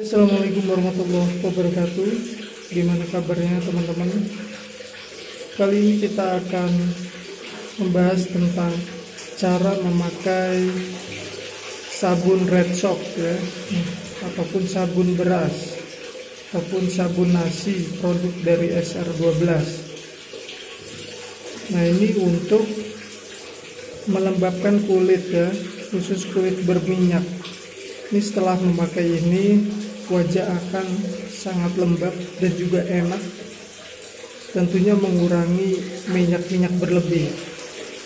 Assalamualaikum warahmatullahi wabarakatuh. Gimana kabarnya teman-teman? Kali ini kita akan membahas tentang cara memakai sabun red soap ya. Ataupun sabun beras ataupun sabun nasi produk dari SR12 nah ini untuk melembabkan kulit ya khusus kulit berminyak. Ini setelah memakai ini wajah akan sangat lembab dan juga enak. Tentunya mengurangi minyak-minyak berlebih.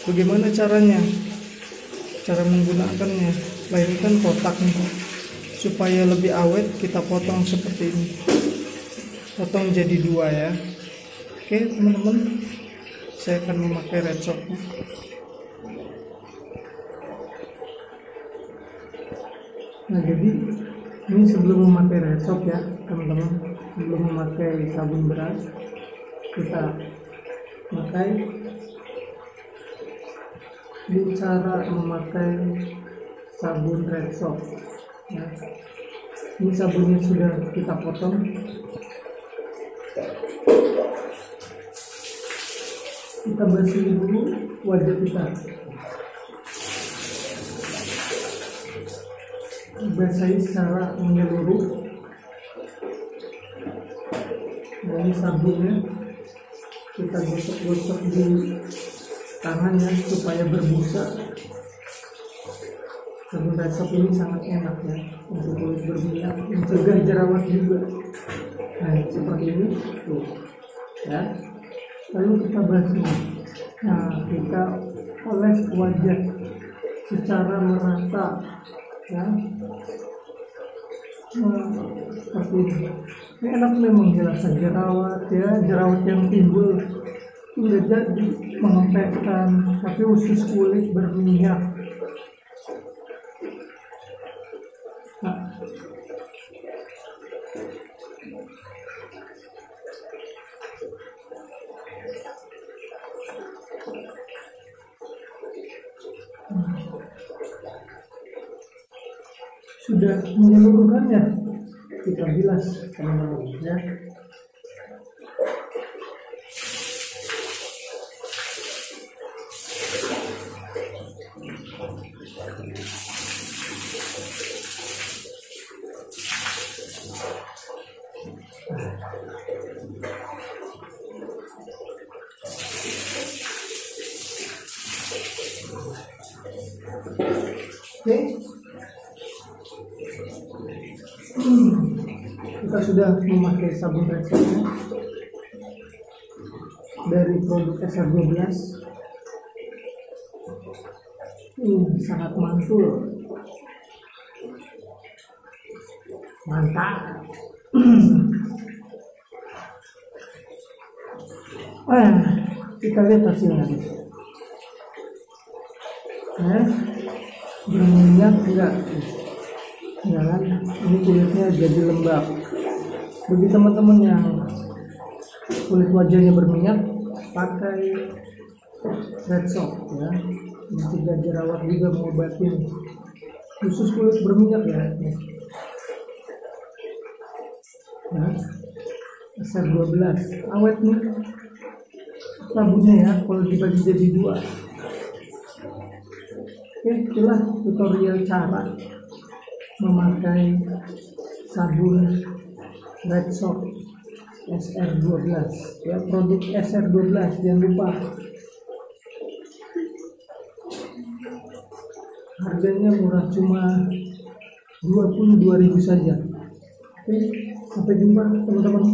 Bagaimana caranya? Cara menggunakannya. Nah ini kan kotak supaya lebih awet kita potong seperti ini. Potong jadi dua ya. Oke teman-teman. Saya akan memakai red nah jadi ini sebelum memakai red soap ya teman-teman. Sebelum memakai sabun beras kita pakai. Cara memakai sabun red soap ya. ini sabunnya sudah kita potong. Kita bersih dulu wajah kita basahi secara menyeluruh ini sabunnya kita gosok-gosok di tangannya supaya berbusa. Sabun resep ini sangat enak ya untuk kulit berminyak mencegah jerawat juga. Nah seperti ini. Tuh ya. Lalu kita basuh. Nah kita oles wajah secara merata ya seperti ini ini enak memang jelaskan jerawat ya jerawat yang timbul sudah jadi mengempekkan tapi usus kulit berminyak sudah menyeluruhkannya. Kita bilas teman-teman ya Oke, kita sudah memakai sabun Rexona dari produk SR12 ini sangat mantul. Mantap. Wah, kita lihat hasilnya. Eh, enggak ya kan ini kulitnya jadi lembab. Bagi teman-teman yang kulit wajahnya berminyak pakai red soap ya. Mencegah jerawat juga mengobatin khusus kulit berminyak ya. Ya. SR12 awet nih. Sabunnya ya kalau dibagi jadi dua. Oke itulah tutorial cara memakai sabun red soap SR12 ya produk SR12 jangan lupa. Harganya murah cuma 22.000 saja. Oke sampai jumpa teman-teman